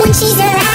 when she's around.